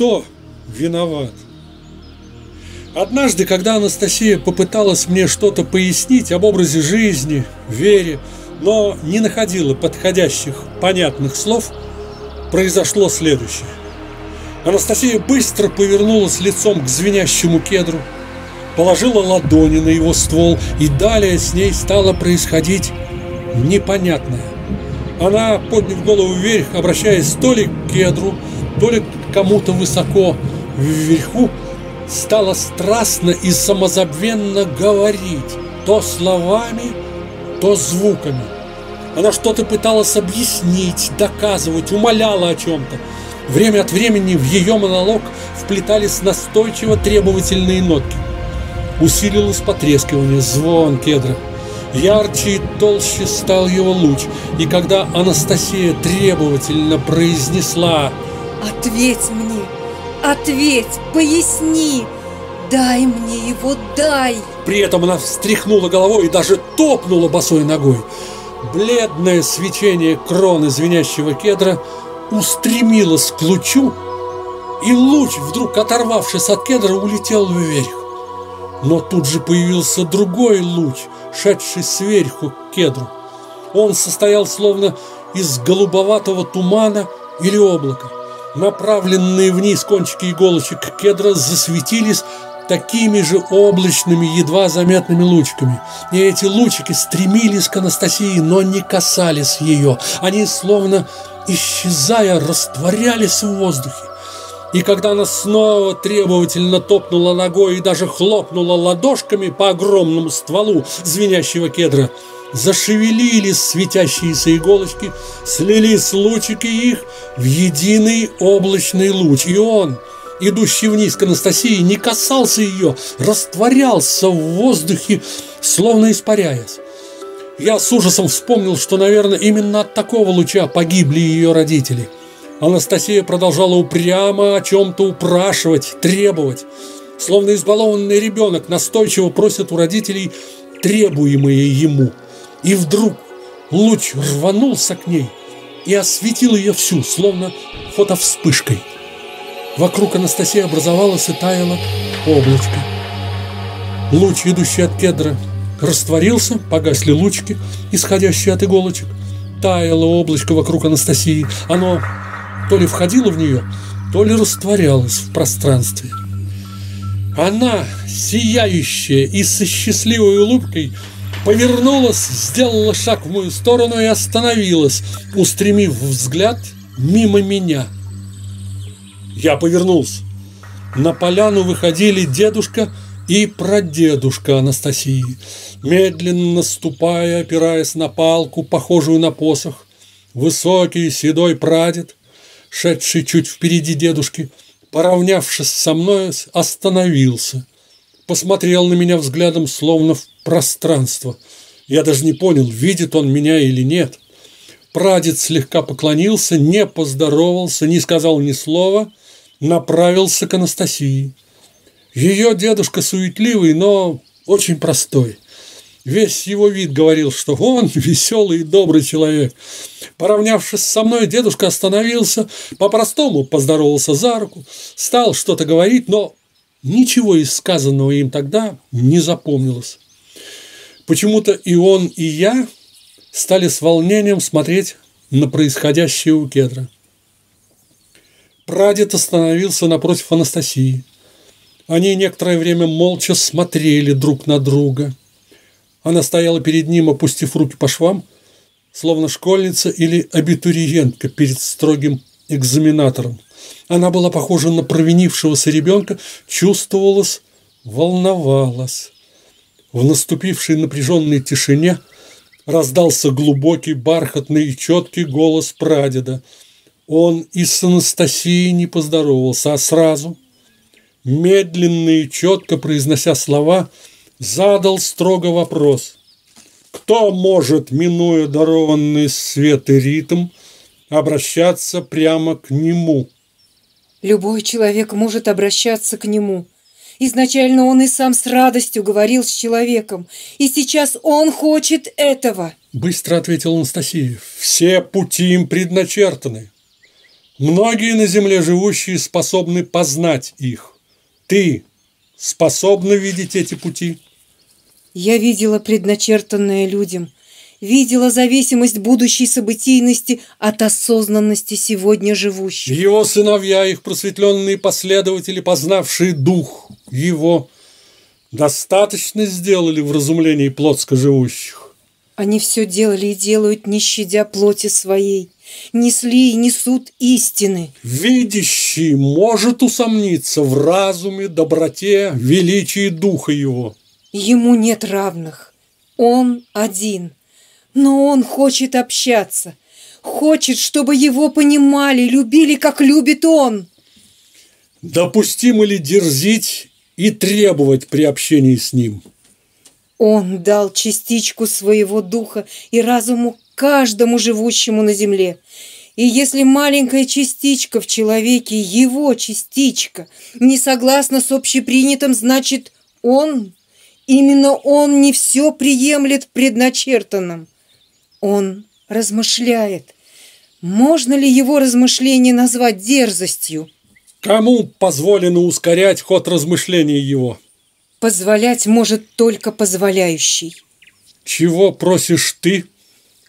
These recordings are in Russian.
кто виноват? Однажды, когда Анастасия попыталась мне что-то пояснить об образе жизни, вере, но не находила подходящих, понятных слов, произошло следующее. Анастасия быстро повернулась лицом к звенящему кедру, положила ладони на его ствол, и далее с ней стало происходить непонятное. Она, подняв голову вверх, обращаясь то ли к кедру, то ли к кому-то высоко вверху, стала страстно и самозабвенно говорить, то словами, то звуками. Она что-то пыталась объяснить, доказывать, умоляла о чем-то. Время от времени в ее монолог вплетались настойчиво требовательные нотки. Усилилось потрескивание, звон кедра. Ярче и толще стал его луч, и когда Анастасия требовательно произнесла «Ответь мне! Ответь! Поясни! Дай мне его, дай!» При этом она встряхнула головой и даже топнула босой ногой. Бледное свечение кроны звенящего кедра устремилось к лучу, и луч, вдруг оторвавшись от кедра, улетел вверх. Но тут же появился другой луч, шедший сверху к кедру. Он состоял словно из голубоватого тумана или облака. Направленные вниз кончики иголочек кедра засветились такими же облачными, едва заметными лучиками. И эти лучики стремились к Анастасии, но не касались ее. Они, словно исчезая, растворялись в воздухе. И когда она снова требовательно топнула ногой и даже хлопнула ладошками по огромному стволу звенящего кедра, зашевелились светящиеся иголочки, слились лучики их в единый облачный луч. И он, идущий вниз к Анастасии, не касался ее, растворялся в воздухе, словно испаряясь. Я с ужасом вспомнил, что, наверное, именно от такого луча погибли ее родители – Анастасия продолжала упрямо о чем-то упрашивать, требовать. Словно избалованный ребенок настойчиво просит у родителей требуемое ему. И вдруг луч рванулся к ней и осветил ее всю, словно фотовспышкой. Вокруг Анастасии образовалось и таяло облачко. Луч, идущий от кедра, растворился, погасли лучики, исходящие от иголочек. Таяло облачко вокруг Анастасии. Оно то ли входила в нее, то ли растворялась в пространстве. Она, сияющая и со счастливой улыбкой, повернулась, сделала шаг в мою сторону и остановилась, устремив взгляд мимо меня. Я повернулся. На поляну выходили дедушка и прадедушка Анастасии, медленно ступая, опираясь на палку, похожую на посох. Высокий седой прадед шедший чуть впереди дедушки, поравнявшись со мной, остановился. Посмотрел на меня взглядом, словно в пространство. Я даже не понял, видит он меня или нет. Прадед слегка поклонился, не поздоровался, не сказал ни слова, направился к Анастасии. Ее дедушка суетливый, но очень простой – Весь его вид говорил, что он веселый и добрый человек. Поравнявшись со мной, дедушка остановился, по-простому поздоровался за руку, стал что-то говорить, но ничего из сказанного им тогда не запомнилось. Почему-то и он, и я стали с волнением смотреть на происходящее у кедра. Прадед остановился напротив Анастасии. Они некоторое время молча смотрели друг на друга – она стояла перед ним, опустив руки по швам, словно школьница или абитуриентка перед строгим экзаменатором. Она была похожа на провинившегося ребенка, чувствовалась, волновалась. В наступившей напряженной тишине раздался глубокий, бархатный и четкий голос прадеда. Он и с Анастасией не поздоровался, а сразу, медленно и четко произнося слова – задал строго вопрос. Кто может, минуя дарованный свет и ритм, обращаться прямо к нему? Любой человек может обращаться к нему. Изначально он и сам с радостью говорил с человеком, и сейчас он хочет этого. Быстро ответил Анастасия. Все пути им предначертаны. Многие на земле живущие способны познать их. Ты способна видеть эти пути? Я видела предначертанное людям, видела зависимость будущей событийности от осознанности сегодня живущих. Его сыновья, их просветленные последователи, познавшие дух его, достаточно сделали в разумлении плотско живущих. Они все делали и делают, не щадя плоти своей. Несли и несут истины. Видящий может усомниться в разуме, доброте, величии духа его. Ему нет равных. Он один. Но он хочет общаться. Хочет, чтобы его понимали, любили, как любит он. Допустимо ли дерзить и требовать при общении с ним? Он дал частичку своего духа и разуму каждому живущему на земле. И если маленькая частичка в человеке, его частичка, не согласна с общепринятым, значит, он, именно он не все приемлет предначертанным. Он размышляет. Можно ли его размышление назвать дерзостью? Кому позволено ускорять ход размышлений его? Позволять может только позволяющий. Чего просишь ты?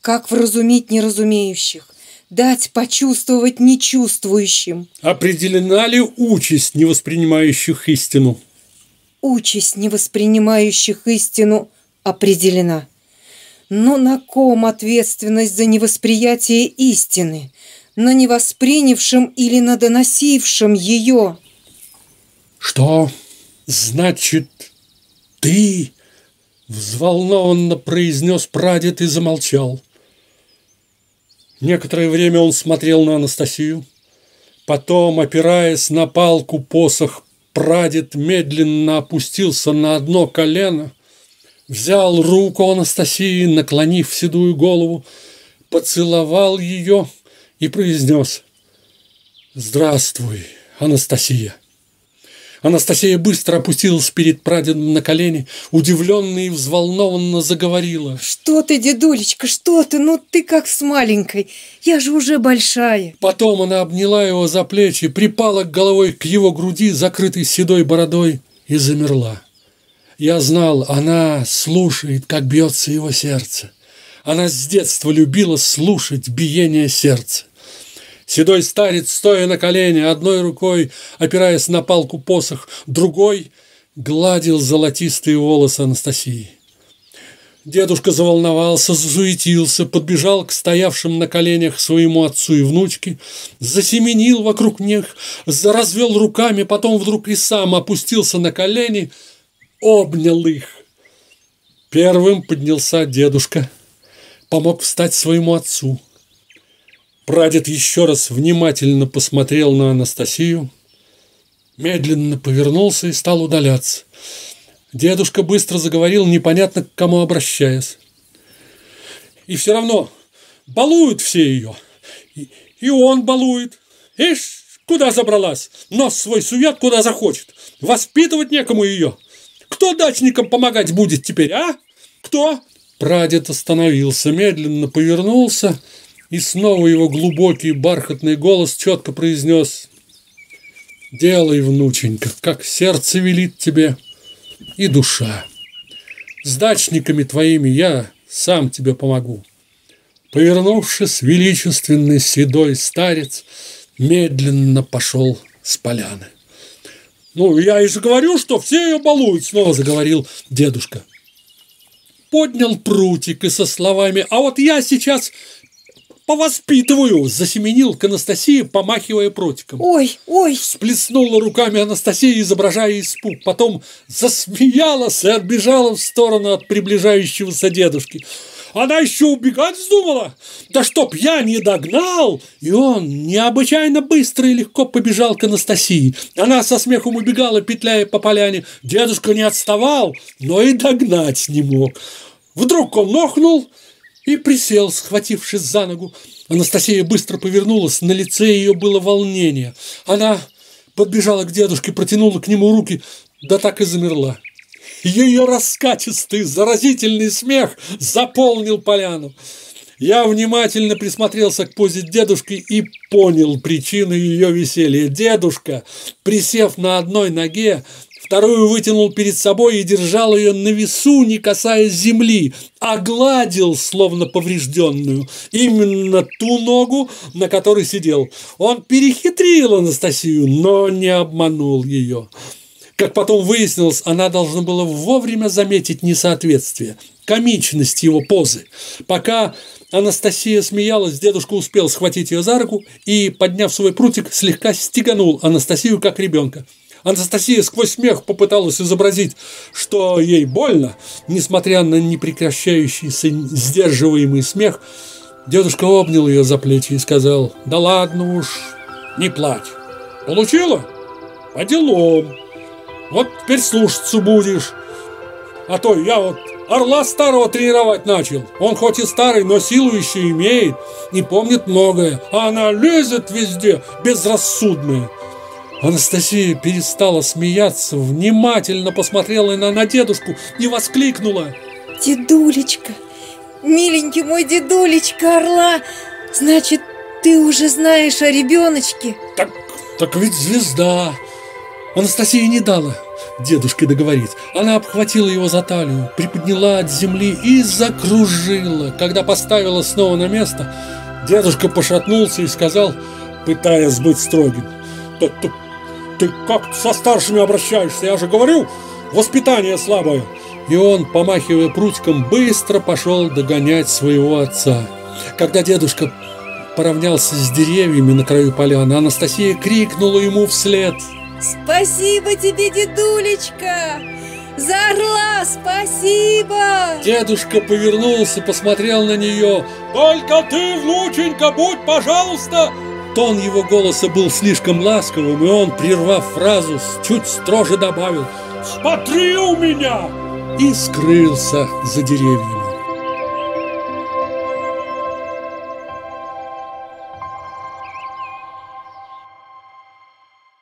Как вразумить неразумеющих? Дать почувствовать нечувствующим. Определена ли участь невоспринимающих истину? Участь невоспринимающих истину определена. Но на ком ответственность за невосприятие истины? На невоспринявшем или на доносившем ее? Что значит ты? Взволнованно произнес прадед и замолчал. Некоторое время он смотрел на Анастасию. Потом, опираясь на палку посох, прадед медленно опустился на одно колено, взял руку Анастасии, наклонив седую голову, поцеловал ее и произнес «Здравствуй, Анастасия». Анастасия быстро опустилась перед прадедом на колени, удивленно и взволнованно заговорила. «Что ты, дедулечка, что ты? Ну ты как с маленькой. Я же уже большая». Потом она обняла его за плечи, припала головой к его груди, закрытой седой бородой, и замерла. Я знал, она слушает, как бьется его сердце. Она с детства любила слушать биение сердца. Седой старец, стоя на колене, одной рукой опираясь на палку посох, другой гладил золотистые волосы Анастасии. Дедушка заволновался, засуетился, подбежал к стоявшим на коленях своему отцу и внучке, засеменил вокруг них, развел руками, потом вдруг и сам опустился на колени, обнял их. Первым поднялся дедушка, помог встать своему отцу. Прадед еще раз внимательно посмотрел на Анастасию, медленно повернулся и стал удаляться. Дедушка быстро заговорил, непонятно к кому обращаясь. И все равно балуют все ее. И, он балует. Ишь, куда забралась? Нос свой сует, куда захочет. Воспитывать некому ее. Кто дачникам помогать будет теперь, а? Кто? Прадед остановился, медленно повернулся и снова его глубокий бархатный голос четко произнес «Делай, внученька, как сердце велит тебе и душа. С дачниками твоими я сам тебе помогу». Повернувшись, величественный седой старец медленно пошел с поляны. «Ну, я и же говорю, что все ее балуют», — снова заговорил дедушка. Поднял прутик и со словами «А вот я сейчас повоспитываю!» Засеменил к Анастасии, помахивая протиком. Ой, ой! Сплеснула руками Анастасия, изображая испуг. Потом засмеялась и отбежала в сторону от приближающегося дедушки. Она еще убегать вздумала? Да чтоб я не догнал! И он необычайно быстро и легко побежал к Анастасии. Она со смехом убегала, петляя по поляне. Дедушка не отставал, но и догнать не мог. Вдруг он нохнул и присел, схватившись за ногу. Анастасия быстро повернулась, на лице ее было волнение. Она подбежала к дедушке, протянула к нему руки, да так и замерла. Ее раскатистый, заразительный смех заполнил поляну. Я внимательно присмотрелся к позе дедушки и понял причину ее веселья. Дедушка, присев на одной ноге, вторую вытянул перед собой и держал ее на весу, не касаясь земли, а гладил, словно поврежденную, именно ту ногу, на которой сидел. Он перехитрил Анастасию, но не обманул ее. Как потом выяснилось, она должна была вовремя заметить несоответствие, комичность его позы. Пока Анастасия смеялась, дедушка успел схватить ее за руку и, подняв свой прутик, слегка стеганул Анастасию как ребенка. Анастасия сквозь смех попыталась изобразить, что ей больно, несмотря на непрекращающийся сдерживаемый смех. Дедушка обнял ее за плечи и сказал, «Да ладно уж, не плачь. Получила? По делам. Вот теперь слушаться будешь. А то я вот орла старого тренировать начал. Он хоть и старый, но силу еще имеет, не помнит многое, а она лезет везде, безрассудная. Анастасия перестала смеяться, внимательно посмотрела на, на дедушку и воскликнула. Дедулечка, миленький мой дедулечка орла, значит, ты уже знаешь о ребеночке? Так, так ведь звезда. Анастасия не дала дедушке договорить. Она обхватила его за талию, приподняла от земли и закружила. Когда поставила снова на место, дедушка пошатнулся и сказал, пытаясь быть строгим, «Ты, ты, ты как со старшими обращаешься? Я же говорю, воспитание слабое!» И он, помахивая прутиком, быстро пошел догонять своего отца. Когда дедушка поравнялся с деревьями на краю поляны, Анастасия крикнула ему вслед – Спасибо тебе, дедулечка! За орла спасибо! Дедушка повернулся, посмотрел на нее. Только ты, внученька, будь, пожалуйста! Тон его голоса был слишком ласковым, и он, прервав фразу, чуть строже добавил «Смотри у меня!» и скрылся за деревьями.